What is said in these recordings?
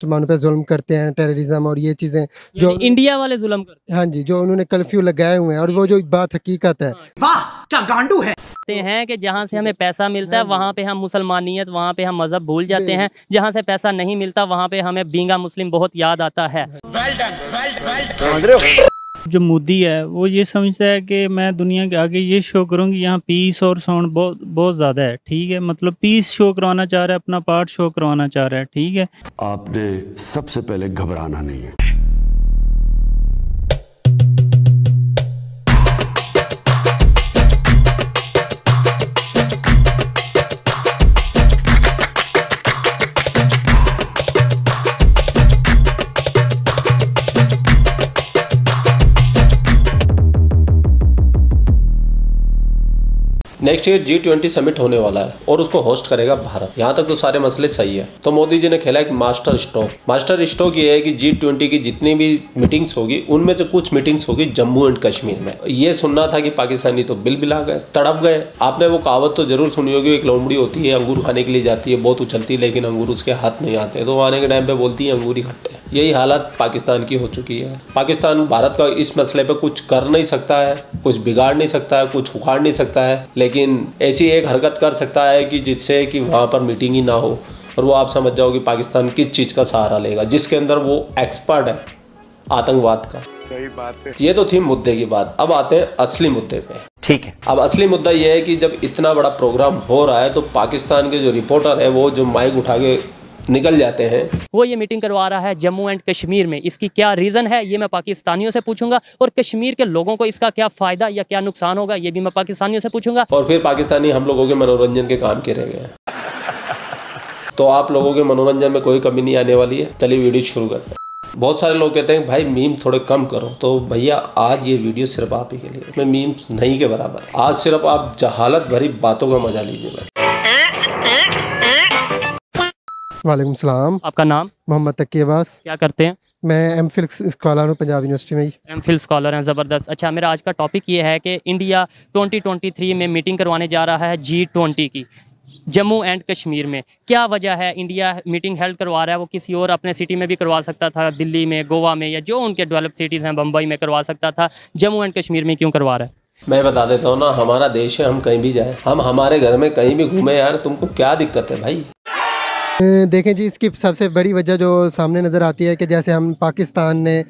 मुसलमानों पे जुल्म करते हैं टेररिज्म और ये चीज़ें जो इंडिया वाले जुल्म करते हाँ। जी जो उन्होंने कर्फ्यू लगाए हुए हैं और वो जो बात हकीकत है। वाह क्या गांडू है? हैं कि जहाँ से हमें पैसा मिलता है हाँ वहाँ पे हम मुसलमानियत वहाँ पे हम मज़हब भूल जाते हैं। जहाँ से पैसा नहीं मिलता वहाँ पे हमें बींगा मुस्लिम बहुत याद आता है? जो मोदी है, वो ये समझता है कि मैं दुनिया के आगे ये शो करूँगी यहाँ पीस और साउंड बहुत बहुत ज़्यादा है, ठीक है? मतलब पीस शो करवाना चाह रहा है, अपना पार्ट शो करवाना चाह रहा है, ठीक है? आपने सबसे पहले घबराना नहीं है। Next year G twenty summit होने वाला है और उसको होस्ट करेगा भारत। यहाँ तक तो सारे मसले सही है। तो मोदी जी ने खेला एक मास्टर स्ट्रोक मास्टर स्ट्रोक ये है कि जी ट्वेंटी की जितनी भी मीटिंग्स होगी, उनमें से कुछ मीटिंग्स होगी जम्मू एंड कश्मीर में। ये सुनना था कि पाकिस्तानी तो बिल बिला गए, तड़प गए। आपने वो कहावत तो ज़रूर सुनी होगी, एक लोमड़ी होती है, अंगूर खाने के लिए जाती है, बहुत उछलती है, लेकिन अंगूर उसके हाथ नहीं आते। तो आने के टाइम पे बोलती है, अंगूर ही खट्टे। यही हालत पाकिस्तान की हो चुकी है। पाकिस्तान भारत का इस मसले पे कुछ कर नहीं सकता है, कुछ बिगाड़ नहीं सकता है, कुछ उखाड़ नहीं सकता है, लेकिन ऐसी एक हरकत कर सकता है कि जिससे कि वहाँ पर मीटिंग ही ना हो और वो आप समझ जाओ कि पाकिस्तान किस चीज़ का सहारा लेगा जिसके अंदर वो एक्सपर्ट है आतंकवाद का। सही बात है। ये तो थी मुद्दे की बात। अब आते हैं असली मुद्दे पे। ठीक है। अब असली मुद्दा यह है कि जब इतना बड़ा प्रोग्राम हो रहा है तो पाकिस्तान के जो रिपोर्टर है वो जो माइक उठा के निकल जाते हैं। वो ये मीटिंग करवा रहा है जम्मू एंड कश्मीर में। इसकी क्या रीज़न है ये मैं पाकिस्तानियों से पूछूँगा और कश्मीर के लोगों को इसका क्या फ़ायदा या क्या नुकसान होगा ये भी मैं पाकिस्तानियों से पूछूँगा। और फिर पाकिस्तानी हम लोगों के मनोरंजन के काम के रह गए तो आप लोगों के मनोरंजन में कोई कमी नहीं आने वाली है। चलिए वीडियो शुरू करते हैं। बहुत सारे लोग कहते हैं भाई मीम थोड़े कम करो। तो भैया आज ये वीडियो सिर्फ़ आप ही के लिए। मीम नहीं के बराबर। आज सिर्फ़ आप जहालत भरी बातों का मज़ा लीजिए। भाई वालेकुम सलाम। आपका नाम? मोहम्मद तकी अब्बास। क्या करते हैं? मैं एम फिल स्कॉलर हूँ पंजाब यूनिवर्सिटी में ही। एम फिल स्कॉलर हैं ज़बरदस्त। अच्छा मेरा आज का टॉपिक ये है कि इंडिया 2023 में मीटिंग करवाने जा रहा है जी ट्वेंटी की जम्मू एंड कश्मीर में। क्या वजह है? इंडिया मीटिंग हेल्ड करवा रहा है वो किसी और अपने सिटी में भी करवा सकता था दिल्ली में गोवा में या जो उनके डेवलप सिटीज़ हैं बम्बई में करवा सकता था जम्मू एंड कश्मीर में क्यों करवा रहा है? मैं बता देता हूँ ना हमारा देश है हम कहीं भी जाए हम हमारे घर में कहीं भी घूमे यार तुमको क्या दिक्कत है भाई? देखें जी इसकी सबसे बड़ी वजह जो सामने नज़र आती है कि जैसे हम पाकिस्तान ने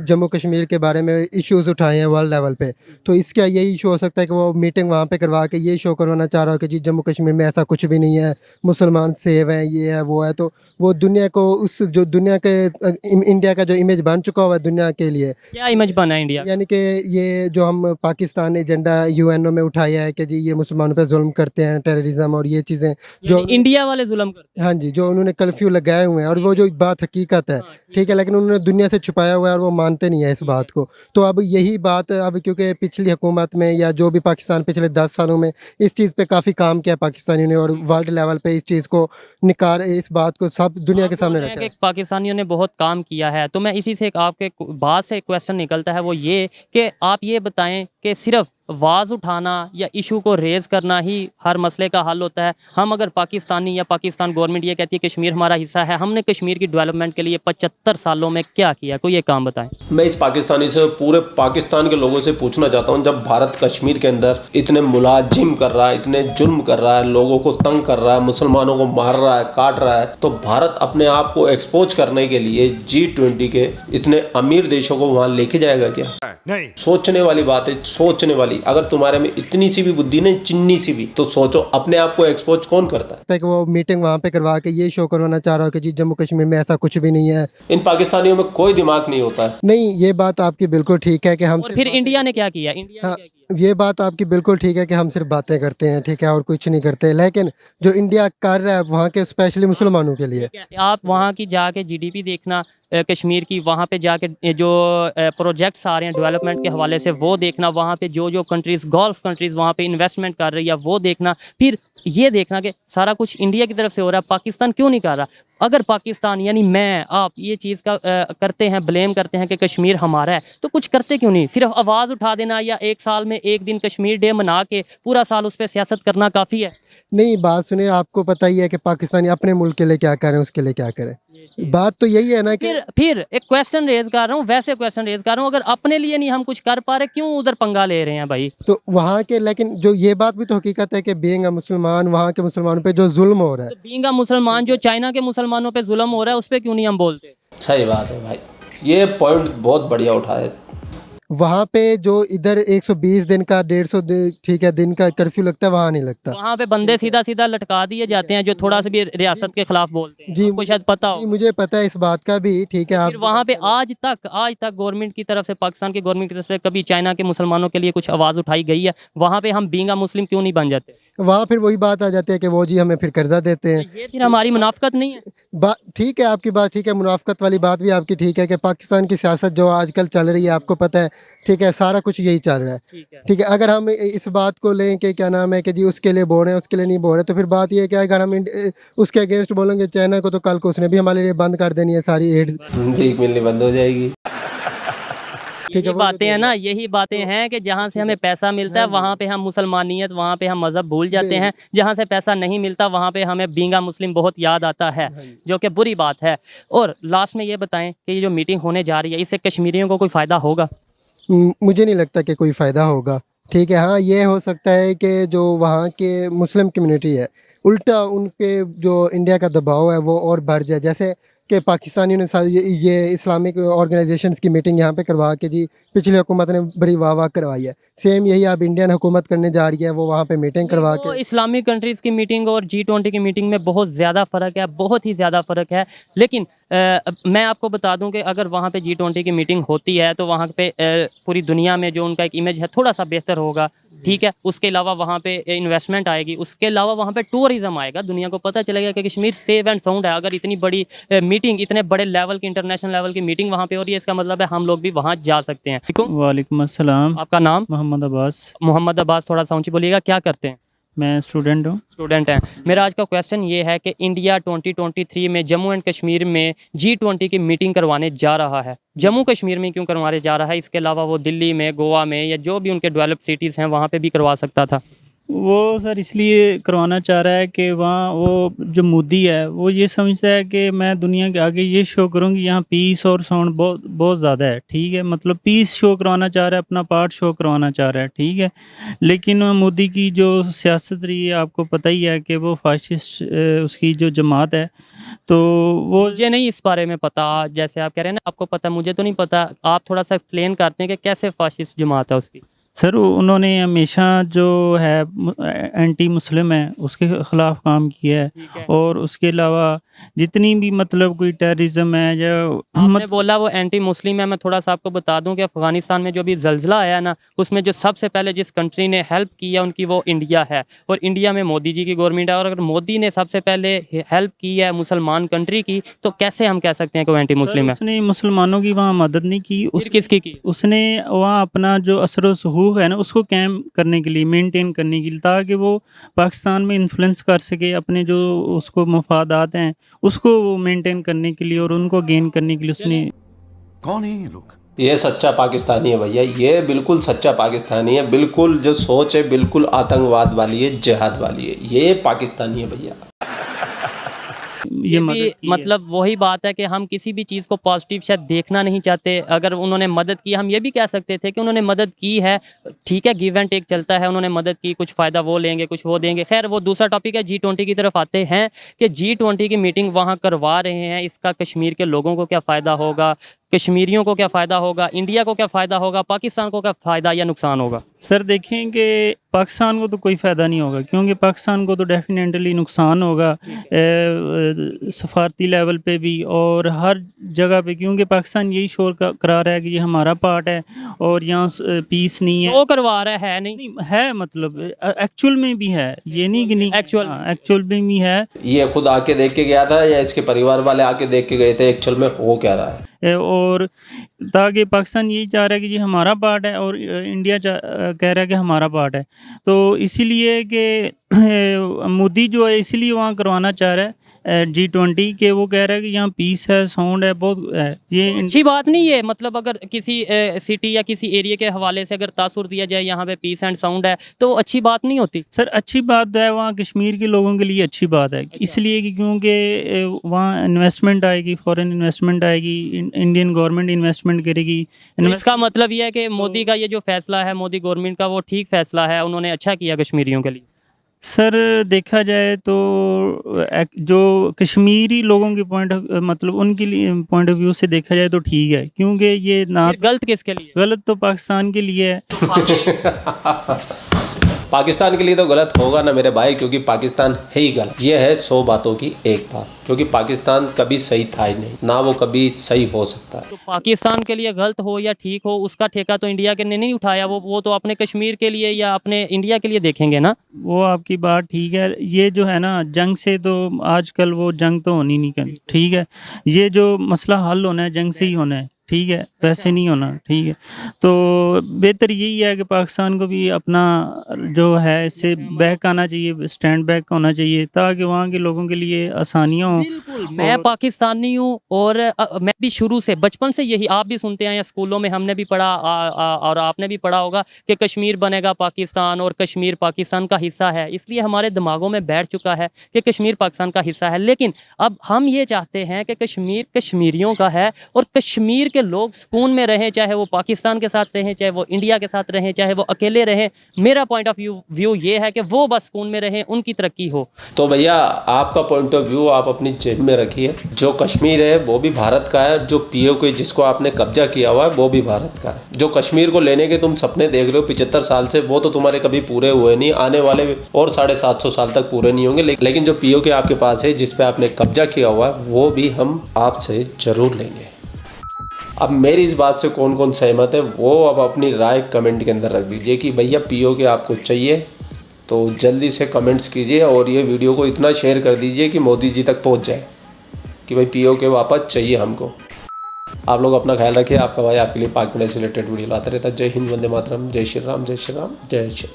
जम्मू कश्मीर के बारे में इश्यूज़ उठाए हैं वर्ल्ड लेवल पे तो इसका यही इशू हो सकता है कि वो मीटिंग वहाँ पे करवा के ये शो करवाना चाह रहा हो कि जी जम्मू कश्मीर में ऐसा कुछ भी नहीं है मुसलमान सेव हैं ये है वो है तो वो दुनिया को उस जो दुनिया के इंडिया का जो इमेज बन चुका हुआ है दुनिया के लिए। क्या इमेज बना है इंडिया यानी कि ये जो हम पाकिस्तान एजेंडा यूएनओ में उठाया है कि जी ये मुसलमानों पर जुल्म करते हैं टेररिज्म और ये चीज़ें जो इंडिया वाले जुल्म करते हाँ जी जो उन्होंने कर्फ्यू लगाए हुए हैं और वो जो बात हकीकत है ठीक है लेकिन उन्होंने दुनिया से छुपाया हुआ है और वो मानते नहीं है इस बात को। तो अब यही बात अब क्योंकि पिछली हुकूमत में या जो भी पाकिस्तान पिछले दस सालों में इस चीज़ पे काफ़ी काम किया पाकिस्तानियों ने और वर्ल्ड लेवल पे इस चीज़ को निकार इस बात को सब दुनिया के सामने हैं रखा पाकिस्तानियों ने बहुत काम किया है। तो मैं इसी से आपके बात से क्वेश्चन निकलता है वो ये कि आप ये बताएँ कि सिर्फ़ आवाज़ उठाना या इशू को रेज करना ही हर मसले का हल होता है। हम अगर पाकिस्तानी या पाकिस्तान गवर्नमेंट ये कहती है कश्मीर हमारा हिस्सा है हमने कश्मीर की डेवलपमेंट के लिए पचहत्तर सालों में क्या किया? कोई ये काम बताएँ। मैं इस पाकिस्तानी से पूरे पाकिस्तान के लोगों से पूछना चाहता हूँ जब भारत कश्मीर के अंदर इतने मुलाजिम कर रहा है इतने जुल्म कर रहा है लोगों को तंग कर रहा है मुसलमानों को मार रहा है काट रहा है तो भारत अपने आप को एक्सपोज करने के लिए जी ट्वेंटी के इतने अमीर देशों को वहाँ लेके जाएगा क्या? नहीं। सोचने वाली बात है सोचने वाली अगर तुम्हारे में इतनी सी भी बुद्धि नहीं चिन्नी सी भी तो सोचो अपने आप को एक्सपोज कौन करता है? वो मीटिंग वहाँ पे करवा के ये शो करवाना चाह रहा हो कि जी जम्मू कश्मीर में ऐसा कुछ भी नहीं है। इन पाकिस्तानियों में कोई दिमाग नहीं होता है। नहीं ये बात आपकी बिल्कुल ठीक है की हम और फिर इंडिया ने क्या किया? इंडिया क्या किया? ये बात आपकी बिल्कुल ठीक है कि हम सिर्फ़ बातें करते हैं ठीक है और कुछ नहीं करते। लेकिन जो इंडिया कर रहा है वहाँ के स्पेशली मुसलमानों के लिए। आप वहाँ की जाके जीडीपी देखना कश्मीर की वहाँ पे जाके जो प्रोजेक्ट्स आ रहे हैं डेवलपमेंट के हवाले से वो देखना। वहाँ पे जो जो कंट्रीज़ गल्फ कंट्रीज़ वहाँ पे इन्वेस्टमेंट कर रही है वो देखना। फिर ये देखना कि सारा कुछ इंडिया की तरफ़ से हो रहा है पाकिस्तान क्यों नहीं कर रहा? अगर पाकिस्तान यानी मैं आप ये चीज़ का अ, करते हैं ब्लेम करते हैं कि कश्मीर हमारा है तो कुछ करते क्यों नहीं? सिर्फ़ आवाज़ उठा देना या एक साल में में एक दिन कश्मीर डे मना के पूरा साल उस पर सियासत करना काफ़ी है। नहीं बात सुनिए आपको पता ही है कि पाकिस्तानी अपने मुल्क के लिए क्या करें उसके लिए क्या करें। बात तो यही है ना कि फिर फिर एक क्वेश्चन रेज कर रहा हूँ वैसे क्वेश्चन रेज कर रहा हूँ अगर अपने लिए नहीं हम कुछ कर पा रहे क्यों उधर पंगा ले रहे हैं भाई? तो वहाँ के लेकिन जो ये बात भी तो हकीकत है कि बीइंग मुसलमान वहाँ के मुसलमानों पे जो जुल्म हो रहा है। तो बींगा मुसलमान जो चाइना के मुसलमानों पे जुल्म हो रहा है उस पर क्यों नहीं हम बोलते? सही बात है भाई। ये पॉइंट बहुत बढ़िया उठाए वहाँ पे जो इधर 120 दिन का 150 दिन ठीक है दिन का कर्फ्यू लगता है वहाँ नहीं लगता। वहाँ पे बंदे सीधा सीधा लटका दिए जाते हैं जो थोड़ा सा भी रियासत के खिलाफ बोलते हैं। जी, मुझे शायद पता हो। मुझे पता है इस बात का भी ठीक है आप वहाँ पे आज तक आज तक गवर्नमेंट की तरफ़ से पाकिस्तान की गवर्नमेंट की तरफ़ से कभी चाइना के मुसलमानों के लिए कुछ आवाज़ उठाई गई है। वहाँ पे हम बींगा मुस्लिम क्यों नहीं बन जाते? वहाँ फिर वही बात आ जाती है कि वो जी हमें फिर कर्जा देते हैं। ये फिर हमारी मुनाफ्त नहीं है। बात ठीक है आपकी बात ठीक है मुनाफ्त वाली बात भी आपकी ठीक है कि पाकिस्तान की सियासत जो आजकल चल रही है आपको पता है ठीक है सारा कुछ यही चल रहा है। ठीक है। ठीक है अगर हम इस बात को लें कि क्या नाम है कि जी उसके लिए बोल रहे हैं उसके लिए नहीं बोल रहे तो फिर बात ये है कि अगर हम उसके अगेंस्ट बोलेंगे चाइना को तो कल को उसने भी हमारे लिए बंद कर देनी है सारी एड मिलनी बंद हो जाएगी। यही तो बातें हैं ना यही बातें हैं कि जहाँ से हमें पैसा मिलता है हाँ वहाँ पे हम मुसलमानियत वहाँ पे हम मज़हब भूल जाते हैं। जहाँ से पैसा नहीं मिलता वहाँ पे हमें बींगा मुस्लिम बहुत याद आता है हाँ जो। कि बुरी बात है। और लास्ट में ये बताएँ कि ये जो मीटिंग होने जा रही है इससे कश्मीरियों को कोई फ़ायदा होगा? मुझे नहीं लगता कि कोई फ़ायदा होगा। ठीक है हाँ ये हो सकता है कि जो वहाँ के मुस्लिम कम्युनिटी है उल्टा उन पे जो इंडिया का दबाव है वो और बढ़ जाए। जैसे कि पाकिस्तानियों ने ये, ये इस्लामिक ऑर्गेनाइजेशंस की मीटिंग यहाँ पे करवा के जी पिछली हुकूमत ने बड़ी वाह वाह करवाई है। सेम यही अब इंडियन हुकूमत करने जा रही है वो वहाँ पे मीटिंग करवा के। इस्लामिक कंट्रीज़ की मीटिंग और जी ट्वेंटी की मीटिंग में बहुत ज़्यादा फ़र्क है बहुत ही ज़्यादा फ़र्क है। लेकिन मैं आपको बता दूँ कि अगर वहाँ पे जी ट्वेंटी की मीटिंग होती है तो वहाँ पे पूरी दुनिया में जो उनका एक इमेज है थोड़ा सा बेहतर होगा। ठीक है? उसके अलावा वहाँ पे इन्वेस्टमेंट आएगी। उसके अलावा वहाँ पे टूरिज़्म आएगा। दुनिया को पता चलेगा कि कश्मीर सेफ़ एंड साउंड है। अगर इतनी बड़ी मीटिंग इतने बड़े लेवल की इंटरनेशनल लेवल की मीटिंग वहाँ पे हो रही है इसका मतलब है हम लोग भी वहाँ जा सकते हैं। ठीक हो वालेकुम अस्सलाम। आपका नाम? मोहम्मद अब्बास। मोहम्मद अब्बास थोड़ा सा ऊँची बोलिएगा। क्या करते हैं? मैं स्टूडेंट हूँ। स्टूडेंट हैं। मेरा आज का क्वेश्चन ये है कि इंडिया 2023 में जम्मू एंड कश्मीर में जी ट्वेंटी की मीटिंग करवाने जा रहा है। जम्मू कश्मीर में क्यों करवाने जा रहा है? इसके अलावा वो दिल्ली में, गोवा में या जो भी उनके डेवलप सिटीज़ हैं, वहाँ पे भी करवा सकता था। वो सर इसलिए करवाना चाह रहा है कि वहाँ वो जो मोदी है, वो ये समझता है कि मैं दुनिया के आगे ये शो करूँगी, यहाँ पीस और साउंड बहुत बहुत ज़्यादा है, ठीक है? मतलब पीस शो करवाना चाह रहा है, अपना पार्ट शो करवाना चाह रहा है, ठीक है? लेकिन मोदी की जो सियासत रही है, आपको पता ही है कि वो फाशिस्ट उसकी जो जमात है तो वो मुझे नहीं इस बारे में पता, जैसे आप कह रहे हैं ना, आपको पता, मुझे तो नहीं पता, आप थोड़ा सा एक्सप्लेन करते हैं कि कैसे फाशिस्ट जमात है उसकी। सर उन्होंने हमेशा जो है एंटी मुस्लिम है उसके ख़िलाफ़ काम किया है। है। और उसके अलावा जितनी भी मतलब कोई टेररिज्म है या मत, बोला वो एंटी मुस्लिम है मैं थोड़ा सा आपको बता दूँ कि अफ़गानिस्तान में जो भी जल्जला आया ना उसमें जो सबसे पहले जिस कंट्री ने हेल्प की है उनकी वो इंडिया है। और इंडिया में मोदी जी की गवर्नमेंट है और अगर मोदी ने सबसे पहले हेल्प की है मुसलमान कंट्री की तो कैसे हम कह सकते हैं कि वो एंटी मुस्लिम है? उसने मुसलमानों की वहाँ मदद नहीं की उस किसकी की? उसने वहाँ अपना जो असर सहूक है ना उसको कैम करने के लिए मेंटेन करने के लिए ताकि वो पाकिस्तान में इन्फ्लुएंस कर सके अपने जो उसको मफादात हैं उसको वो मेंटेन करने के लिए और उनको गेन करने के लिए उसने कौन है ये लोग? ये सच्चा पाकिस्तानी है भैया ये बिल्कुल सच्चा पाकिस्तानी है बिल्कुल जो सोच है बिल्कुल आतंकवाद वाली है जिहाद वाली है ये पाकिस्तानी है भैया। ये मदद भी मतलब वही बात है कि हम किसी भी चीज़ को पॉजिटिव शायद देखना नहीं चाहते। अगर उन्होंने मदद की हम ये भी कह सकते थे कि उन्होंने मदद की है ठीक है गिव एंड टेक चलता है उन्होंने मदद की कुछ फ़ायदा वो लेंगे कुछ वो देंगे। खैर वो दूसरा टॉपिक है जी ट्वेंटी की तरफ़ आते हैं कि जी ट्वेंटी की मीटिंग वहाँ करवा रहे हैं इसका कश्मीर के लोगों को क्या फ़ायदा होगा? कश्मीरियों को क्या फ़ायदा होगा इंडिया को क्या फ़ायदा होगा पाकिस्तान को क्या फ़ायदा या नुकसान होगा? सर देखें कि पाकिस्तान को तो कोई फ़ायदा नहीं होगा क्योंकि पाकिस्तान को तो डेफिनेटली नुकसान होगा सफारती लेवल पे भी और हर जगह पे क्योंकि पाकिस्तान यही शोर का- करा रहा है कि ये हमारा पार्ट है और यहाँ पीस नहीं है। वो करवा रहा है नहीं? नहीं है मतलब एक्चुअल में भी है ये नहीं कि नहीं Actual एक्चुअल में भी है। ये खुद आके देख के गया था या इसके परिवार वाले आके देख के गए थे एक्चुअल में हो क्या रहा है। और ताकि पाकिस्तान यही चाह रहा है कि जी हमारा पार्ट है और इंडिया कह रहा है कि हमारा पार्ट है। तो इसीलिए कि मोदी जो है इसीलिए वहाँ करवाना चाह रहा है जी ट्वेंटी के वो कह रहा है कि यहाँ पीस है साउंड है बहुत है। ये अच्छी बात नहीं है मतलब अगर किसी सिटी या किसी एरिया के हवाले से अगर तासुर दिया जाए यहाँ पे पीस एंड साउंड है तो अच्छी बात नहीं होती। सर अच्छी बात है वहाँ कश्मीर के लोगों के लिए अच्छी बात है। इसलिए कि क्योंकि वहाँ इन्वेस्टमेंट आएगी फॉरेन इन्वेस्टमेंट आएगी इंडियन गवर्नमेंट इन्वेस्टमेंट करेगी। तो इसका मतलब यह है कि मोदी का ये जो फैसला है मोदी गवर्नमेंट का वो ठीक फैसला है उन्होंने अच्छा किया कश्मीरियों के लिए। सर देखा जाए तो एक- जो कश्मीरी लोगों के पॉइंट मतलब उनके लिए पॉइंट ऑफ़ व्यू से देखा जाए तो ठीक है क्योंकि ये ना गलत किसके लिए? गलत तो पाकिस्तान के लिए है। पाकिस्तान के लिए तो गलत होगा ना मेरे भाई क्योंकि पाकिस्तान है ही गलत। ये है सौ बातों की एक बात क्योंकि पाकिस्तान कभी सही था ही नहीं ना वो कभी सही हो सकता है। तो पाकिस्तान के लिए गलत हो या ठीक हो उसका ठेका तो इंडिया के ने नहीं उठाया वो वो तो अपने कश्मीर के लिए या अपने इंडिया के लिए देखेंगे ना? वो आपकी बात ठीक है ये जो है ना जंग से तो आजकल वो जंग तो होनी नहीं कर ठीक है? ये जो मसला हल होना है जंग से ही होना है ठीक है वैसे नहीं होना ठीक है। तो बेहतर यही है कि पाकिस्तान को भी अपना जो है इससे बैक आना चाहिए स्टैंड बैक होना चाहिए ताकि वहाँ के लोगों के लिए आसानियाँ हों। मैं पाकिस्तानी हूँ और मैं भी शुरू से बचपन से यही आप भी सुनते हैं या स्कूलों में हमने भी पढ़ा आ, आ, और आपने भी पढ़ा होगा कि कश्मीर बनेगा पाकिस्तान और कश्मीर पाकिस्तान का हिस्सा है। इसलिए हमारे दिमागों में बैठ चुका है कि कश्मीर पाकिस्तान का हिस्सा है। लेकिन अब हम ये चाहते हैं कि कश्मीर कश्मीरियों का है और कश्मीर के लोग सुकून में रहें, चाहे वो पाकिस्तान के साथ रहें, चाहे वो इंडिया के साथ रहें, चाहे वो अकेले रहें, मेरा पॉइंट ऑफ़ व्यू ये है कि वो बस सुकून में रहें, उनकी तरक्की हो। तो भैया, आपका पॉइंट ऑफ़ व्यू आप अपनी जेब में रखिए। जो कश्मीर है, वो भी भारत का है, जो पीओ के, जिसको आपने कब्जा किया हुआ है, वो भी भारत का है। जो कश्मीर को लेने के तुम सपने देख रहे हो पिछहत्तर साल से, वो तो तुम्हारे कभी पूरे हुए नहीं, आने वाले और साढ़े सात सौ साल तक पूरे नहीं होंगे लेकिन जो पीओ के आपके पास है जिसपे आपने कब्जा किया हुआ है, वो भी हम आपसे ज़रूर लेंगे। अब मेरी इस बात से कौन कौन सहमत है, वो अब अपनी राय कमेंट के अंदर रख दीजिए कि भैया पीओ के आपको चाहिए तो जल्दी से कमेंट्स कीजिए और ये वीडियो को इतना शेयर कर दीजिए कि मोदी जी तक पहुँच जाए, कि भाई पीओ के वापस चाहिए हमको। आप लोग अपना ख्याल रखिए, आपका भाई आपके लिए पाक मिनट से रिलेटेड वीडियो लाता रहता जय हिंद, वंदे मातरम, जय श्री राम, जय श्री राम, जय श्री